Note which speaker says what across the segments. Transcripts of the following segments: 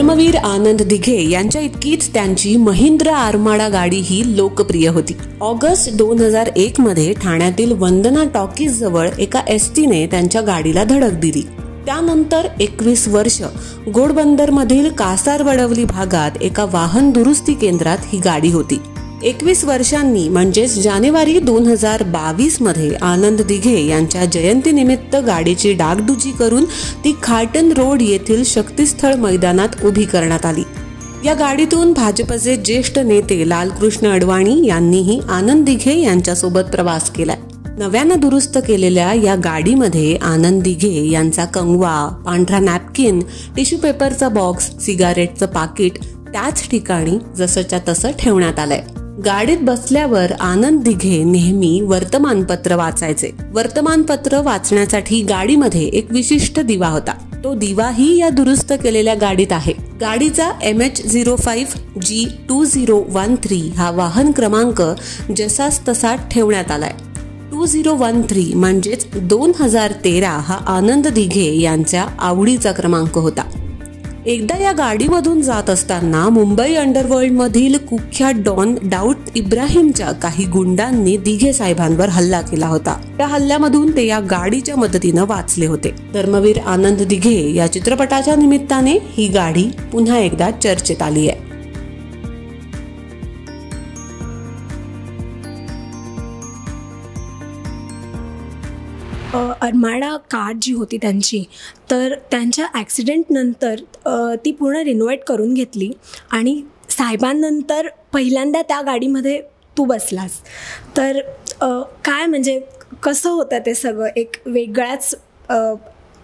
Speaker 1: धर्मवीर आनंद दिघे यांच्या इतकीच त्यांची महिंद्र आरमाडा गाडी ही लोकप्रिय होती. ऑगस्ट दोन हजार एक मध्ये ठाण्यातील वंदना टॉकीज जवळ एका एसटीने त्यांच्या गाडीला धडक दिली. त्यानंतर एकवीस वर्ष घोडबंदर मधील कासार वडवली भागात एका वाहन दुरुस्ती केंद्रात ही गाडी होती. एकवीस वर्षांनी म्हणजेच जानेवारी दोन हजार बावीसमध्ये आनंद दिघे यांच्या जयंतीनिमित्त गाडीची डागडुजी करून ती खाटन रोड येथील शक्तीस्थळ मैदानात उभी करण्यात आली. या गाडीतून भाजपचे ज्येष्ठ नेते लालकृष्ण अडवाणी यांनीही आनंद दिघे यांच्यासोबत प्रवास केलाय. नव्यानं दुरुस्त केलेल्या या गाडीमध्ये आनंद दिघे यांचा कंगवा पांढरा नॅपकिन टिश्यू पेपरचा बॉक्स सिगारेटचं पाकिट त्याच ठिकाणी जसंच्या तसं ठेवण्यात आलंय. गाडीत बसल्यावर आनंद दिघे नेहमी वर्तमानपत्र वाचायचे. वर्तमानपत्र वाचण्यासाठी गाडीमध्ये एक विशिष्ट दिवा होता. तो दिवाही या दुरुस्त केलेल्या गाडीत आहे. गाडीचा M H zero five G two zero one three हा वाहन क्रमांक जसाच तसा ठेवण्यात आलाय. टू झिरो वन थ्री म्हणजेच दोन हजार तेरा हा आनंद दिघे यांच्या आवडीचा क्रमांक होता. एकदा या गाडीमधून जात असताना मुंबई अंडरवर्ल्ड मधील कुख्यात डॉन डाऊट इब्राहिमच्या काही गुंडांनी दिघे साहेबांवर हल्ला केला होता. त्या हल्ल्यामधून ते या गाडीच्या मदतीनं वाचले होते. धर्मवीर आनंद दिघे या चित्रपटाच्या निमित्ताने ही गाडी पुन्हा एकदा चर्चेत आली आहे.
Speaker 2: अरमाडा कार जी होती त्यांची तर त्यांच्या ॲक्सिडेंटनंतर ती पूर्ण रिनोवेट करून घेतली आणि साहेबांनंतर पहिल्यांदा त्या गाडीमध्ये तू बसलास. तर काय म्हणजे कसं होतं ते सगळं? एक वेगळाच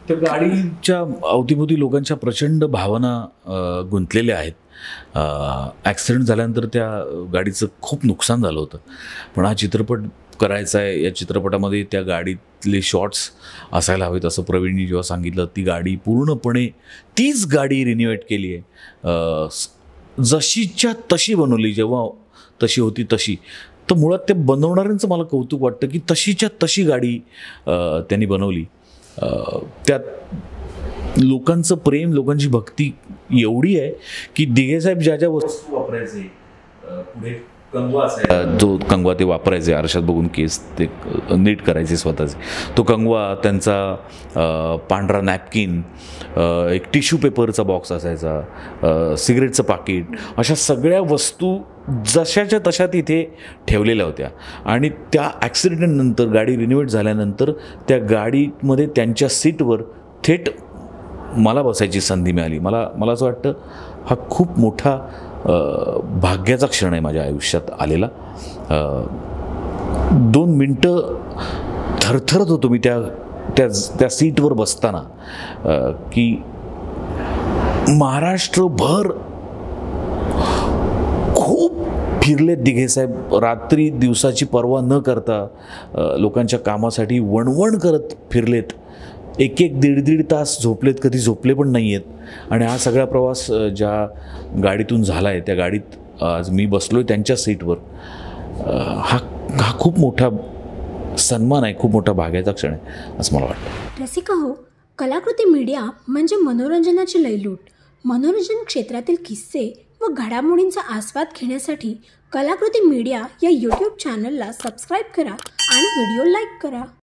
Speaker 3: त्या गाडीच्या अवतीभोवती लोकांच्या प्रचंड भावना गुंतलेल्या आहेत. ॲक्सिडेंट झाल्यानंतर त्या गाडीचं खूप नुकसान झालं होतं. पण हा चित्रपट करायचा आहे या चित्रपटामध्ये त्या गाडीतले शॉट्स असायला हवेत. असं प्रवीणनी जेव्हा सांगितलं ती गाडी पूर्णपणे तीच गाडी रिन्युएट केली आहे. जशीच्या तशी बनवली जेव्हा तशी होती तशी. तर मुळात ते बनवणाऱ्यांचं मला कौतुक वाटतं की तशीच्या तशी गाडी त्यांनी बनवली. त्यात लोकांचं प्रेम लोकांची भक्ती एवढी आहे की दिघेसाहेब ज्या ज्या वस्तू वापरायचे पुढे जो कंगवा ते वापरायचे आरशात बघून केस ते नीट करायचे स्वतःचे. तो कंगवा त्यांचा पांढरा नॅपकिन एक टिश्यू पेपरचा बॉक्स असायचा सिगरेटचं पाकिट अशा सगळ्या वस्तू जशाच्या तशा तिथे ठेवलेल्या होत्या. आणि त्या ॲक्सिडेंटनंतर गाडी रिनोवेट झाल्यानंतर त्या गाडीमध्ये त्यांच्या सीटवर थेट मला बसायची संधी मिळाली. मला मला असं वाटतं हा खूप मोठा भाग्याचा क्षण आहे माझ्या आयुष्यात आलेला. दोन मिनटं थरथरत होतो मी त्या त्या त्या सीटवर बसताना की महाराष्ट्रभर खूप फिरलेत दिघे साहेब. रात्री दिवसाची पर्वा न करता लोकांच्या कामासाठी वणवण करत फिरलेत. एक एक दीड दीड तास झोपलेत कधी झोपले पण नाही आहेत आणि हा सगळा प्रवास ज्या गाडीतून झाला आहे त्या गाडीत आज मी बसलो आहे त्यांच्या सीटवर. हा हा खूप मोठा सन्मान आहे खूप मोठा भाग्याचा क्षण आहे असं मला वाटतं.
Speaker 4: रसिका हो कलाकृती मीडिया म्हणजे मनोरंजनाची लयलूट. मनोरंजन क्षेत्रातील किस्से व घडामोडींचा आस्वाद घेण्यासाठी कलाकृती मीडिया या यूट्यूब चॅनलला सबस्क्राईब करा आणि व्हिडिओ लाईक करा.